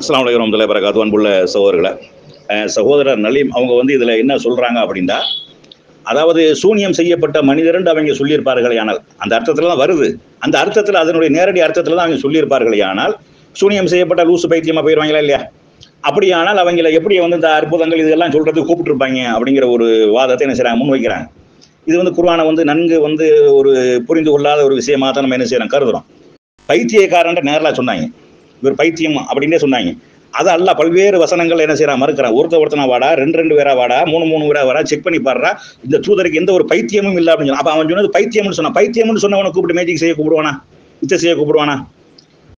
அஸ்லாம் வலைக்கம் வரமத்துல்லாஹி வரகாத்து அன்புள்ள சகோதரர்களை சகோதரர் நலீம் அவங்க வந்து இதில் என்ன சொல்கிறாங்க அப்படின்னா அதாவது சூனியம் செய்யப்பட்ட மனிதர்ன்னு அவங்க சொல்லியிருப்பார்களே ஆனால் அந்த அர்த்தத்தில் தான் வருது. அந்த அர்த்தத்தில் அதனுடைய நேரடி அர்த்தத்தில் தான் அவங்க சொல்லியிருப்பார்களே ஆனால் சூனியம் செய்யப்பட்ட லூசு பைத்தியமாக போயிடுவாங்களா இல்லையா? அப்படியானால் அவங்கள எப்படி வந்து இந்த அற்புதங்கள் இதெல்லாம் சொல்கிறது கூப்பிட்டுருப்பாங்க அப்படிங்கிற ஒரு வாதத்தை என்ன செய்கிறாங்க முன்வைக்கிறாங்க. இது வந்து குர்ஆனை வந்து நன்கு வந்து ஒரு புரிந்து கொள்ளாத ஒரு விஷயமா தான் நம்ம என்ன செய்யறோம் கருதுறோம். பைத்தியக்காரன்ட்டு நேரில் சொன்னாங்க. இவர் பைத்தியம் அப்படின்னே சொன்னாங்க. அது அல்ல பல்வேறு வசனங்கள் என்ன செய்யறா மறுக்கிறான் ஒருத்த ஒருத்தனா வாடா ரெண்டு ரெண்டு பேரா வாடா மூணு மூணு பேரா வாடா செக் பண்ணி பாடுறா. இந்த தூதருக்கு எந்த ஒரு பைத்தியமும் இல்லை அப்படின்னு அப்ப அவன் சொன்னது பைத்தியம்னு சொன்னான். பைத்தியம்னு சொன்னவனை கூப்பிட்டு மேஜிக் செய்ய கூப்பிடுவானா? வித்தை செய்ய கூப்பிடுவானா?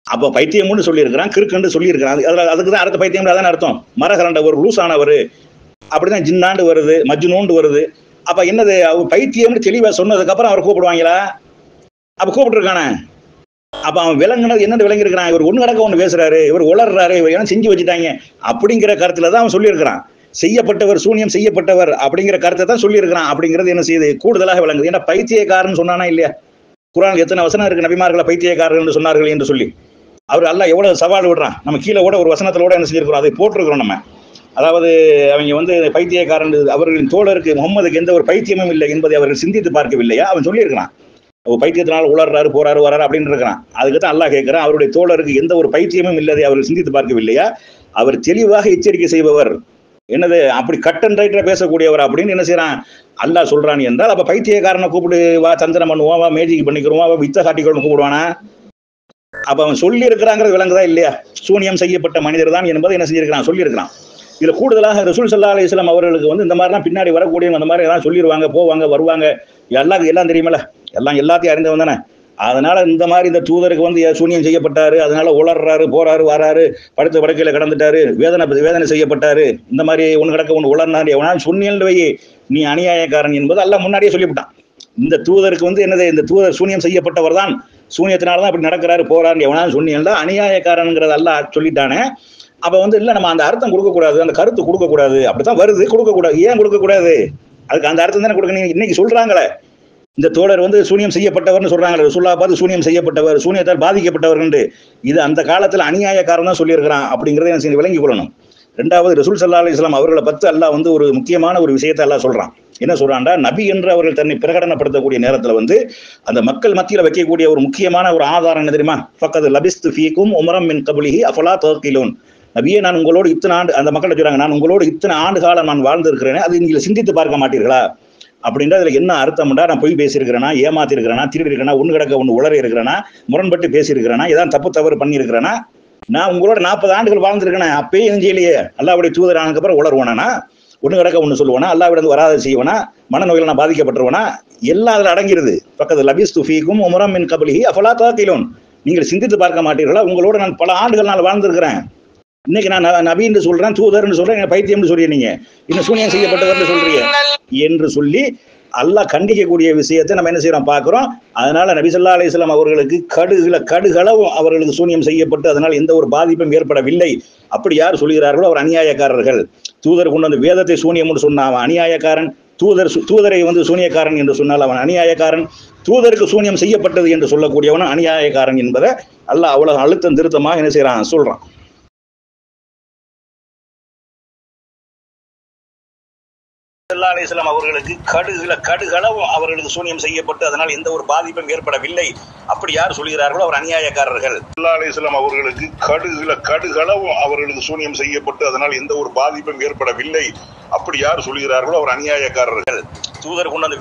அப்போ பைத்தியம்னு சொல்லியிருக்கிறான் கிறுக்கண்டு சொல்லியிருக்கிறான். அது- அதுல அதுக்கு தான் அடுத்த பைத்தியம் அதான அர்த்தம். மரகரண்ட ஒரு லூசானவர். அப்படிதான் ஜின்னாண்டு வருது மஜ்னூண்டு வருது. அப்ப என்னது அவர் பைத்தியம்னு தெளிவா சொன்னதுக்கு அப்புறம் அவர் கூப்பிடுவாங்களா? அப்ப கூப்பிட்டுருக்கானே. அப்ப அவன் விளங்குனது என்ன விளங்கியிருக்கிறான் இவர் ஒன்னு கடக்க ஒண்ணு பேசுறாரு இவர் உளர்றாரு இவர் என்ன செஞ்சு வச்சுட்டாங்க அப்படிங்கிற கருத்துல தான் அவன் சொல்லியிருக்கிறான். செய்யப்பட்டவர் சூனியம் செய்யப்பட்டவர் அப்படிங்கிற கருத்தை தான் சொல்லியிருக்கிறான். அப்படிங்கிறது என்ன செய்யுது? கூடுதலாக விளங்குது. ஏன்னா பைத்தியக்காரன் சொன்னானா இல்லையா? குரான் எத்தனை வசனம் இருக்கு? நபிமார்களை பைத்தியக்காரர்கள் என்று சொன்னார்கள் என்று சொல்லி. அவர் அல்லாஹ் எவ்வளவு சவால் விடுறான்? நம்ம கீழே கூட ஒரு வசனத்துல கூட என்ன செஞ்சிருக்கிறோம்? அதை போட்டிருக்கிறோம் நம்ம. அதாவது அவங்க வந்து பைத்தியக்காரன் அவர்களின் தோழருக்கு முகமதுக்கு எந்த ஒரு பைத்தியமும் இல்லை என்பதை அவர்கள் சிந்தித்து பார்க்கவில்லையா? அவன் சொல்லியிருக்கிறான். பைத்தியத்தினால் உளர்றாரு போறாரு வராரு அப்படின்னு இருக்கிறான். அதுக்கு தான் அல்லாஹ் கேட்கிறான் அவருடைய தோழருக்கு எந்த ஒரு பைத்தியமும் இல்லதை அவர் சிந்தித்து பார்க்கவில்லையா? அவர் தெளிவாக எச்சரிக்கை செய்பவர். என்னது அப்படி கட் அண்ட் ரைட்டா பேசக்கூடியவர் அப்படின்னு என்ன செய்யறான் அல்லாஹ் சொல்றான் என்றால் அப்ப பைத்தியக்காரனை கூப்பிடு வா சந்திரம் பண்ணுவோம் வா மேஜிக் பண்ணிக்கிறோம் வா வித்த காட்டிக்கணும் கூப்பிடுவானா? அப்ப அவன் சொல்லி இருக்கிறாங்கிறது விளங்குதா இல்லையா? சூனியம் செய்யப்பட்ட மனிதர் தான் என்பதை என்ன செஞ்சிருக்கிறான்? சொல்லியிருக்கிறான். இதுல கூடுதலாக ரசூல் சல்லா அலிஸ்லாம் அவர்களுக்கு வந்து இந்த மாதிரிலாம் பின்னாடி வரக்கூடிய அந்த மாதிரி எல்லாம் சொல்லிடுவாங்க போவாங்க வருவாங்க. எல்லாம் எல்லாம் தெரியுமில்ல? எல்லாம் எல்லாத்தையும் அறிந்தவன் தானே. அதனால இந்த மாதிரி இந்த தூதருக்கு வந்து சூனியம் செய்யப்பட்டாரு. அதனால உளர்றாரு போறாரு வராரு படுத்த படுக்கையில கடந்துட்டாரு வேதனை வேதனை செய்யப்பட்டாரு. இந்த மாதிரி ஒன்று கிடக்க ஒன்று உளர்னாரு எவனா சொன்னியல் வை நீ அநியாயக்காரன் என்பது எல்லாம் முன்னாடியே சொல்லிவிட்டான். இந்த தூதருக்கு வந்து என்னது இந்த தூதர் சூனியம் செய்யப்பட்டவர் தான். சூனியத்தினால தான் இப்படி நடக்கிறாரு போறாரு. எவனாலும் சொன்னியல் தான் அநியாயக்காரனுங்கிறது எல்லாம் சொல்லிட்டானே. அப்போ வந்து இல்லை நம்ம அந்த அர்த்தம் கொடுக்கக்கூடாது அந்த கருத்து கொடுக்கக்கூடாது. அப்படித்தான் வருது கொடுக்கக்கூடாது. ஏன் கொடுக்கக்கூடாது? அதுக்கு அந்த அர்த்தம் தானே கொடுக்கணும். இன்னைக்கு சொல்றாங்களே. இந்த தோழர் வந்து சூனியம் செய்யப்பட்டவர்னு சொல்றாங்களே ரசூல்லா பார்த்து சூனியம் செய்யப்பட்டவர் சூனியத்தால் பாதிக்கப்பட்டவர்கள் இது அந்த காலத்தில் அநியாயக்காரன் தான் சொல்லியிருக்கிறான் அப்படிங்கிறத என்ன செய்ய விளங்கிக் கொள்ளணும். ரெண்டாவது ரசூல் சல்லா அலி இஸ்லாம் அவர்களை பத்து அல்லா வந்து ஒரு முக்கியமான ஒரு விஷயத்தை அல்லா சொல்றான். என்ன சொல்றான்டா? நபி என்று அவர்கள் தன்னை பிரகடனப்படுத்தக்கூடிய நேரத்துல வந்து அந்த மக்கள் மத்தியில வைக்கக்கூடிய ஒரு முக்கியமான ஒரு ஆதாரம் என்ன தெரியுமா? பக்கத்து லபிஸ்து ஃபீக்கும் உமரம் மின் கபுலிஹி அஃபலா தோக்கிலோன். நபியே நான் உங்களோடு இத்தனை ஆண்டு அந்த மக்கள் சொல்றாங்க நான் உங்களோடு இத்தனை ஆண்டு காலம் நான் வாழ்ந்திருக்கிறேன் அது நீங்கள் சிந்தித்து பார்க்க மாட்டீர்களா? அப்படின்றது அதுல என்ன அர்த்தம்டா நான் பொய் பேசியிருக்கிறேனா ஏமாத்திருக்கிறேனா திருடி இருக்கிறேனா ஒன்று கிடக்க ஒன்று உளறி இருக்கிறேனா முரண்பட்டு பேசியிருக்கிறேனா ஏதாவது தப்பு தவறு பண்ணியிருக்கிறேனா நான் உங்களோட நாற்பது ஆண்டுகள் வாழ்ந்திருக்கேன் அப்பயே எதுவும் அல்லாவுடைய தூதர் ஆனதுக்கப்புறம் உளருவானா ஒன்று கிடக்க ஒன்று சொல்லுவானா? அல்லாவிடம் வராத செய்வனா? மனநோயில் நான் பாதிக்கப்பட்டுருவனா? எல்லாம் அதில் அடங்கிருது பக்கத்து லபிஸ் துஃபீக்கும் உமரம் மின் கபலி அஃபலா தாக்கிலோன். நீங்கள் சிந்தித்து பார்க்க மாட்டீர்களா? உங்களோட நான் பல ஆண்டுகள் நான் வாழ்ந்திருக்கிறேன். இன்னைக்கு நான் ந- நபின்னு சொல்றேன் தூதர்னு சொல்றேன் எனக்கு பைத்தியம்னு சொல்றீங்க நீங்க. இன்னும் சூனியம் செய்யப்பட்டவர்னு சொல்றீங்க. என்று சொல்லி அல்லாஹ் கண்டிக்கக்கூடிய விஷயத்தை நம்ம என்ன செய்யறோம் பார்க்குறோம். அதனால நபி ஸல்லல்லாஹு அவர்களுக்கு கடுகுல கடுகளவும் அவர்களுக்கு சூனியம் செய்யப்பட்டு அதனால் எந்த ஒரு பாதிப்பும் ஏற்படவில்லை. அப்படி யார் சொல்கிறார்களோ அவர் அநியாயக்காரர்கள். தூதர் கொண்டு வந்து வேதத்தை சூனியம்னு சொன்னா அவன் அநியாயக்காரன். தூதர் சு- தூதரை வந்து சூனியக்காரன் என்று சொன்னால் அவன் அநியாயக்காரன். தூதருக்கு சூனியம் செய்யப்பட்டது என்று சொல்லக்கூடியவன் அநியாயக்காரன் என்பதை அல்லாஹ் அவ்வளவு அழுத்தம் திருத்தமாக என்ன செய்யறான் சொல்றான். ஸல்லல்லாஹு அலைஹி வஸல்லம் அவர்களுக்கு கடுகுல கடுகளவும் அவர்களுக்கு சூனியம் செய்யப்பட்டு அதனால் எந்த ஒரு பாதிப்பும் ஏற்படவில்லை. அப்படி யார் சொல்கிறார்களோ அவர் அநியாயக்காரர்கள். ஸல்லல்லாஹு அலைஹி வஸல்லம் அவர்களுக்கு கடுகுல கடுகளவும் அவர்களுக்கு சூனியம் செய்யப்பட்டு அதனால் எந்த ஒரு பாதிப்பும் ஏற்படவில்லை. அப்படி யார் சொல்கிறார்களோ அவர் அநியாயக்காரர்கள். தூதர் கொண்டு